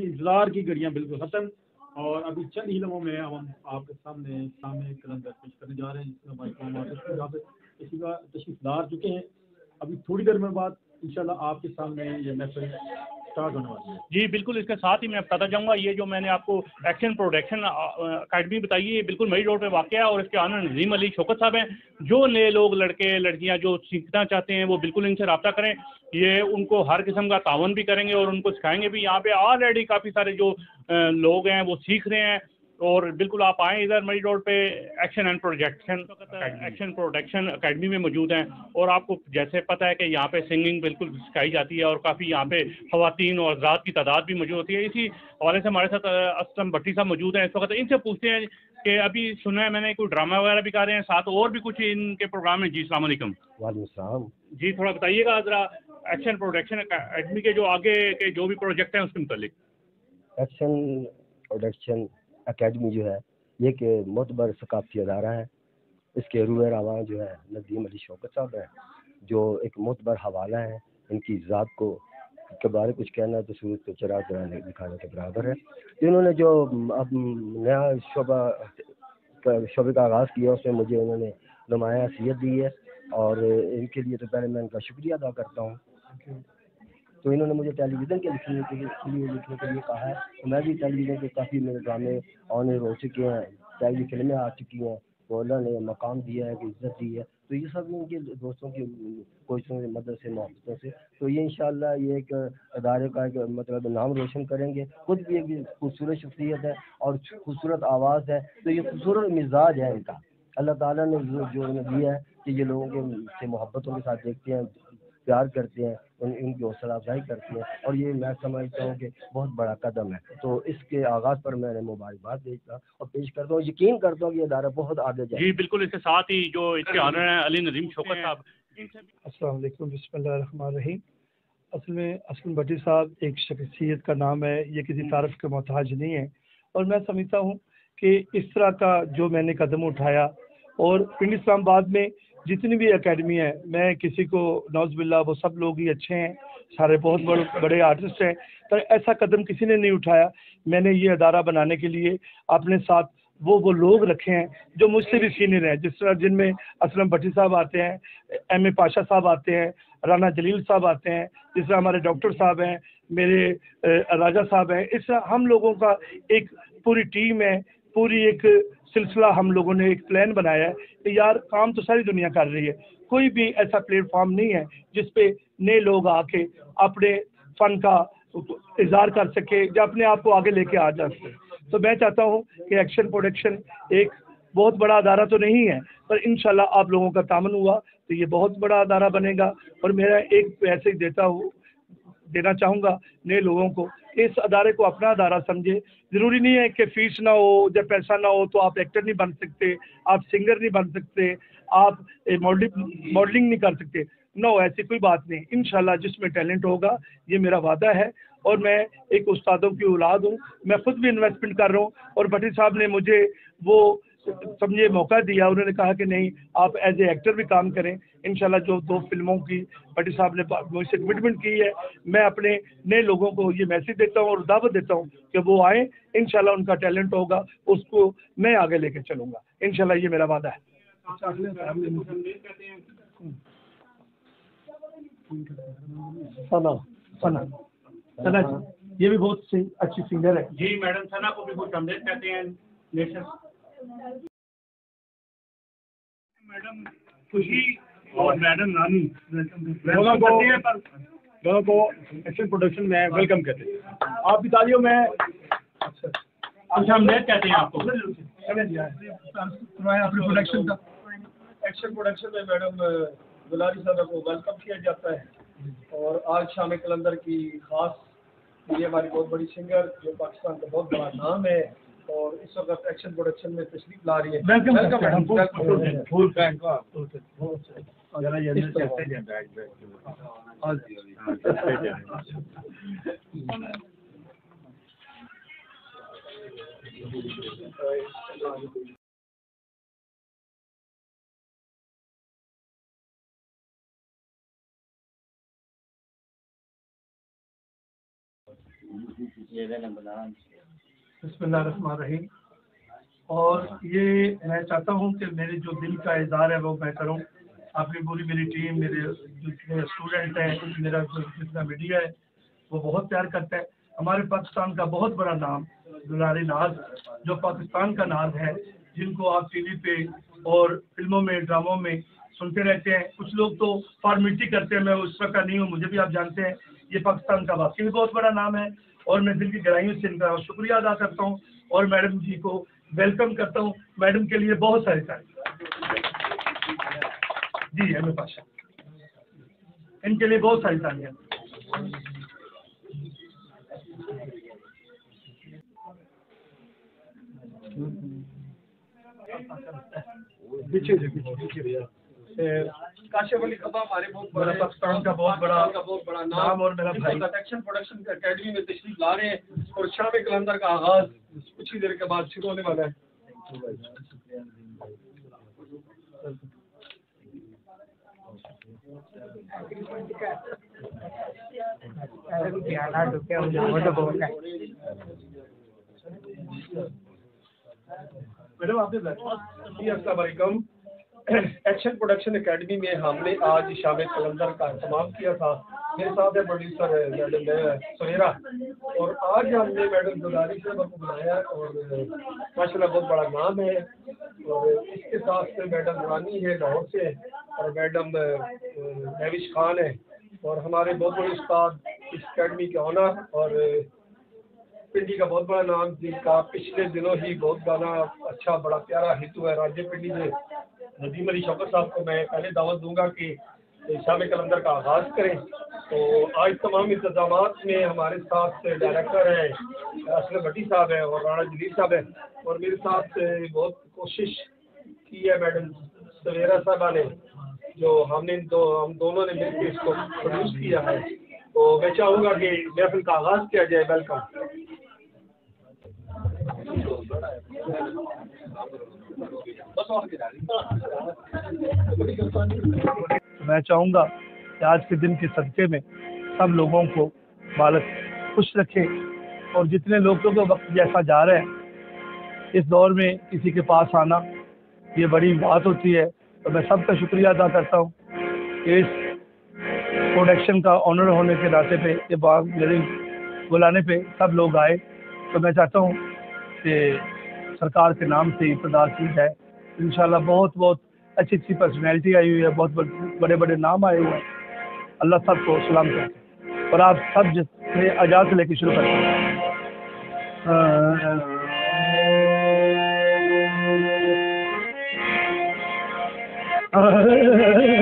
इंतज़ार की घड़ियाँ बिल्कुल खत्म। और अभी चंद ही लम्हों में हम आपके सामने सामने कलंदर पेश करने जा रहे हैं। जिसमें किसी का ला चुके हैं। अभी थोड़ी देर में बाद इंशाल्लाह आपके सामने ये मैसेज स्टार्ट होने वाली है। जी, बिल्कुल, इसके साथ ही मैं बताता जाऊँगा, ये जो मैंने आपको एक्शन प्रोडक्शन अकेडमी बताई है ये बिल्कुल मई रोड पे वाक़ है और इसके आनंद नजीम अली शौकत साहब हैं, जो नए लोग, लड़के, लड़कियाँ जो सीखना चाहते हैं, वो बिल्कुल इनसे रब्ता करें। ये उनको हर किस्म का तावन भी करेंगे और उनको सिखाएँगे भी। यहाँ पे ऑलरेडी काफ़ी सारे जो लोग हैं, वो सीख रहे हैं। और बिल्कुल आप आएँ इधर मरी रोड पे action and projection action production academy में मौजूद हैं और आपको जैसे पता है कि यहाँ पे सिंगिंग बिल्कुल सिखाई जाती है और काफ़ी यहाँ पे खवतिन और ज़ात की तादाद भी मौजूद होती है। इसी हवाले से हमारे साथ असलम भट्टी साहब मौजूद हैं। इस वक्त इनसे पूछते हैं कि अभी सुना है मैंने कोई ड्रामा वगैरह भी कर रहे हैं साथ और भी कुछ इनके प्रोग्राम है। जी सलामकुम वालेकुम। जी थोड़ा बताइएगा ज़रा एक्शन प्रोडक्शन अकेडमी के जो आगे के जो भी प्रोजेक्ट हैं उसके मुतलिक। एक्शन प्रोडक्शन अकेडमी जो है, ये एक मोतबर सकाफती अदारा है। इसके रूए रवा जो है नदीम अली शौकत साहब हैं, जो एक मोतबर हवाला है। इनकी ज़ात को के बारे कुछ कहना तो सूरज को चरा चरा दिखाने के बराबर है। इन्होंने जो अब नया शोबा शोबे का आगाज़ किया, उसमें मुझे उन्होंने नुमाया दी है। और इनके लिए तो पहले मैं इनका शुक्रिया अदा करता हूँ। तो इन्होंने मुझे टेलीविज़न के लिखने के लिए लिखने के लिए कहा है। तो मैं भी टेलीविज़न के काफ़ी मेरे ड्रामे ऑनर हो चुके हैं, टेली फ़िल्में आ चुकी हैं अल्लाह ने मकाम दिया है कि इज़्ज़त दी है। तो ये सब इनके दोस्तों की कोशिशों की मदद से, मोहब्बतों से। तो ये इंशाल्लाह ये एक अदारे का एक मतलब नाम रोशन करेंगे। खुद भी एक खूबसूरत शख्सियत है और खूबसूरत आवाज़ है। तो ये खूबसूरत मिजाज है इनका। अल्लाह ताला ने जो जो दिया है कि ये लोगों के, से मोहब्बतों के साथ देखते हैं। प्यार करते हैं उन इनकी हौसला अफजाई करते हैं और ये मैं समझता हूँ कि बहुत बड़ा कदम है। तो इसके आगाज़ पर मैंने मुबारकबाद देता और पेश करता हूँ। यकीन करता हूँ कि अदारा बहुत आगे जाए जी बिल्कुल इसके साथ ही जो इसके ऑनर हैं अली नजीम शौकत साहब। असलम बिस्मिल्लाहिर्रहमानिर्रहीम असल में असलम भट्टी साहब एक शख्सियत का नाम है ये किसी तारफ़ के मोहताज नहीं है। और मैं समझता हूँ कि इस तरह का जो मैंने कदम उठाया और पिंड इस्लामाबाद में जितनी भी एकेडमी है, मैं किसी को नौज नौजबिल्ला, वो सब लोग ही अच्छे हैं, सारे बहुत बड़े बड़े आर्टिस्ट हैं, पर ऐसा कदम किसी ने नहीं उठाया। मैंने ये अदारा बनाने के लिए अपने साथ वो वो लोग रखे हैं, जो मुझसे भी सीनियर हैं, जिस तरह जिनमें असलम भट्टी साहब आते हैं एम ए पाशा साहब आते हैं राना जलील साहब आते हैं, जिस तरह हमारे डॉक्टर साहब हैं, मेरे राजा साहब हैं, इस तरह हम लोगों का एक पूरी टीम है पूरी एक सिलसिला हम लोगों ने एक प्लान बनाया है कि यार काम तो सारी दुनिया कर रही है। कोई भी ऐसा प्लेटफॉर्म नहीं है जिस पे नए लोग आके अपने फन का इजहार कर सके या अपने आप को आगे लेके आ जा सके। तो मैं चाहता हूँ कि एक्शन प्रोडक्शन एक बहुत बड़ा अदारा तो नहीं है, पर इन आप लोगों का तामन हुआ तो ये बहुत बड़ा अदारा बनेगा। और मेरा एक पैसे देता हूँ, देना चाहूँगा नए लोगों को इस अदारे को अपना अदारा समझे। ज़रूरी नहीं है कि फ़ीस ना हो जब पैसा ना हो तो आप एक्टर नहीं बन सकते, आप सिंगर नहीं बन सकते, आप मॉडलिंग मॉडलिंग नहीं कर सकते। नो ऐसी कोई बात नहीं। इन जिसमें टैलेंट होगा, ये मेरा वादा है। और मैं एक उस्तादों की औलाद हूँ। मैं खुद भी इन्वेस्टमेंट कर रहा हूँ। और भट्टी साहब ने मुझे वो समझे मौका दिया उन्होंने कहा कि नहीं आप एज ए एक्टर भी काम करें। इनशाला जो दो फ़िल्मों की भट्टी साहब ने मुझसे कमिटमेंट की है मैं अपने नए लोगों को ये मैसेज देता हूँ और दावत देता हूँ कि वो आए इनशाला उनका टैलेंट होगा उसको मैं आगे लेके चलूँगा। इनशाला ये मेरा वादा है। सना। सना। सना ये भी बहुत अच्छी सिंगर है। जी मैडम सना को भी संदेश कहते हैं मैडम खुशी और मैडम नानी दोनों को दोनों को एक्शन प्रोडक्शन में वेलकम कहते हैं। आप भी तालियों में अच्छा हम कहते हैं आपको। अपने प्रोडक्शन का एक्शन प्रोडक्शन में मैडम गुलारी साहब को वेलकम किया जाता है। और आज शाम कलंदर की खास ये हमारी बहुत बड़ी सिंगर जो पाकिस्तान का बहुत बड़ा नाम है। और इस वक्त एक्शन प्रोडक्शन में तशरीफ़ ला रही है। वेलकम मैडम फुल बैंक का। ये बसमीम और ये मैं चाहता हूँ कि मेरे जो दिल का इजहार है, वो मैं करूँ। आपकी पूरी मेरी टीम मेरे जितने स्टूडेंट हैं मेरा जितना मीडिया है, वो बहुत प्यार करता है। हमारे पाकिस्तान का बहुत बड़ा नाम, दुलारी नाज, जो पाकिस्तान का नाज है, जिनको आप टीवी पे और फ़िल्मों में ड्रामों में सुनते रहते हैं। कुछ लोग तो फॉर्मेलिटी करते हैं, मैं उस वक्त का नहीं हूँ, मुझे भी आप जानते हैं, ये पाकिस्तान का वाकई बहुत बड़ा नाम है। और मैं दिल की गहराइयों से इनका शुक्रिया अदा करता हूँ और मैडम जी को वेलकम करता हूँ। मैडम के लिए बहुत सारी तारीफ़ जी ए पाशा। इनके लिए बहुत सारी तालियाँ। पीछे पीछे भैया। काशिफ अली कबा हमारे बहुत बड़े पाकिस्तान का बहुत बड़ा का बहुत बड़ा नाम। और मेरा भाई। एक्शन प्रोडक्शन अकेडमी में तशरीफ़ ला रहे हैं और शाम कलंदर का आगाज़ कुछ ही देर के बाद शुरू होने वाला है। मैडम आपने जी अस्सलाम वालेकुम। एक्शन प्रोडक्शन एकेडमी में हमने आज शाम कलंदर का इंतज़ाम किया था। मेरे साथ है प्रोड्यूसर मैडम सवेरा और आज हमने मैडम दुलारी साहब को बुलाया और माशाल्लाह बहुत बड़ा नाम है। और इसके साथ से मैडम रानी है लाहौर से और मैडम नविश खान है। और हमारे बहुत बड़े उस्ताद इस अकेडमी के ऑनर और पिंडी का बहुत बड़ा नाम जिनका पिछले दिनों ही बहुत गाना अच्छा बड़ा प्यारा हिट है राज्य पिंडी में नदीम अली शौकत साहब को मैं पहले दावत दूँगा कि शाम कलंदर का आगाज़ करें। तो आज तमाम इंतज़ाम में हमारे साथ डायरेक्टर है, असलम भट्टी साहब है और राणा जलील साहब है। और मेरे साथ बहुत कोशिश की है मैडम सवेरा साहबा ने, जो हमने दो, हम दोनों ने मिलकर इसको प्रोड्यूस किया है। तो मैं चाहूँगा कि महफिल का आगाज़ किया जाए। वेलकम मैं चाहूँगा कि आज के दिन के सदक़े में सब लोगों को बालक खुश रखे और जितने लोग तो वक्त जैसा जा रहे हैं, इस दौर में किसी के पास आना, ये बड़ी बात होती है। तो मैं सबका शुक्रिया अदा करता हूँ कि इस प्रोडक्शन का ऑनर होने के नाते पे, ये बात मेरे बुलाने पे सब लोग आए। तो मैं चाहता हूँ कि सरकार के नाम से इब्तदा की जाए इंशाल्लाह बहुत बहुत अच्छी अच्छी पर्सनैलिटी आई हुई है बहुत बड़े बड़े नाम आए हुए हैं अल्लाह सबको सलाम करते हैं और आप सब जिससे आज़ाद से लेकर शुरू करते उठो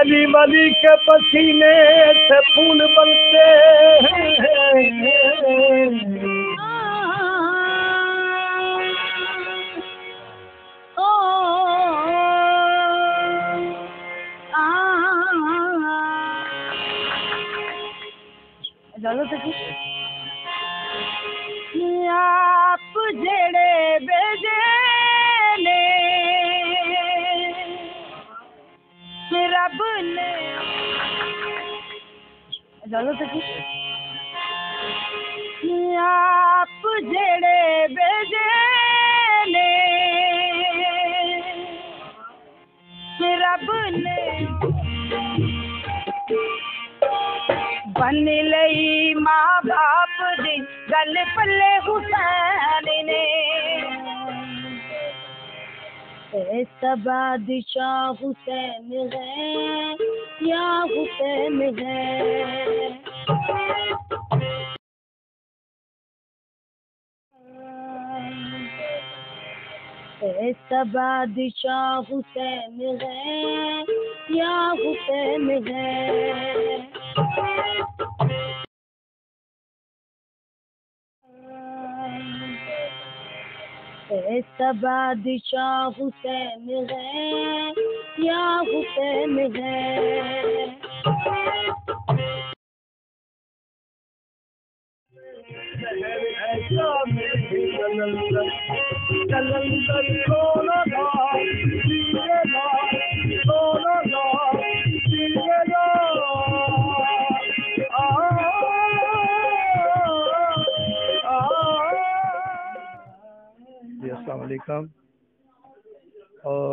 अली मली के पसीने से फूल बनते हैं। चलो तो आप जेड़े बेजे ने रब ने बन लई माँ बाप दी गल पल्ले हुसैन ने। ऐसा बादशाह हुसैन है या हुसैन है। ऐसा बादशाह हुसैन है या हुसैन है। ऐसा बादशाह हुसैन है या हुसैन है?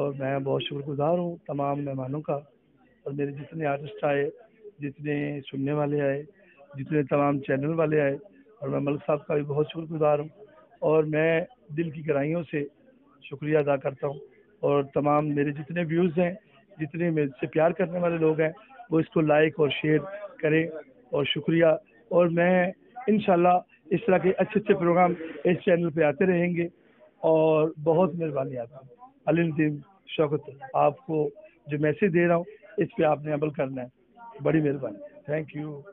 और मैं बहुत शुक्रगुजार हूँ तमाम मेहमानों का और मेरे जितने आर्टिस्ट आए, जितने सुनने वाले आए, जितने तमाम चैनल वाले आए, और मैं मलिक साहब का भी बहुत शुक्रगुजार हूँ। और मैं दिल की गहराइयों से शुक्रिया अदा करता हूँ। और तमाम मेरे जितने व्यूज़ हैं, जितने मेरे से प्यार करने वाले लोग हैं, वो इसको लाइक और शेयर करें और शुक्रिया। और मैं इन इस तरह के अच्छे अच्छे प्रोग्राम इस चैनल पे आते रहेंगे। और बहुत मेहरबानी आपकी। अलीम शौकत आपको जो मैसेज दे रहा हूँ, इस पर आपने अमल करना है। बड़ी मेहरबानी। Thank you